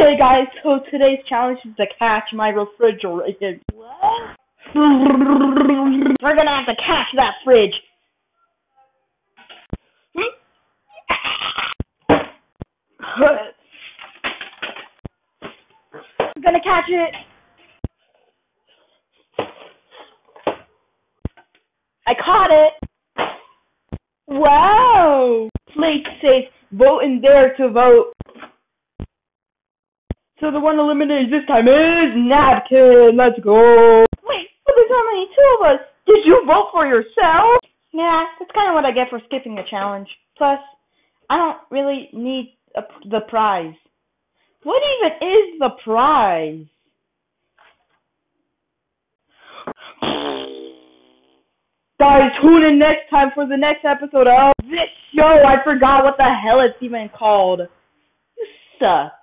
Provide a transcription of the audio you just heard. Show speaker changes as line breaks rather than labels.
Okay, guys, so today's challenge is to catch my refrigerator.
What?
We're gonna have to catch that fridge. I'm gonna catch it. I caught it. Wow. Play safe. Vote in there to vote. So the one eliminated this time is Napkin. Let's go. Wait, but there's only two of us. Did you vote for yourself? Yeah, that's kind of what I get for skipping the challenge. Plus, I don't really need a, the prize. What even is the prize? Guys, tune in next time for the next episode of this show. I forgot what the hell it's even called. You suck.